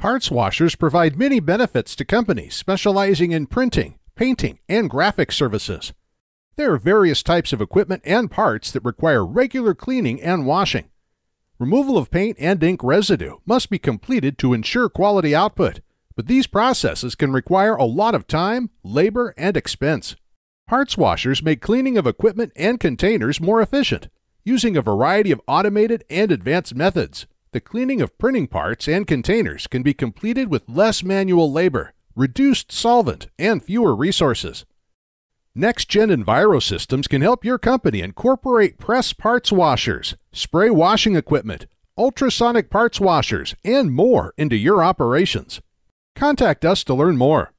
Parts washers provide many benefits to companies specializing in printing, painting, and graphic services. There are various types of equipment and parts that require regular cleaning and washing. Removal of paint and ink residue must be completed to ensure quality output, but these processes can require a lot of time, labor, and expense. Parts washers make cleaning of equipment and containers more efficient, using a variety of automated and advanced methods the cleaning of printing parts and containers can be completed with less manual labor, reduced solvent, and fewer resources. NexGen Enviro Systems can help your company incorporate press parts washers, spray washing equipment, ultrasonic parts washers, and more into your operations. Contact us to learn more.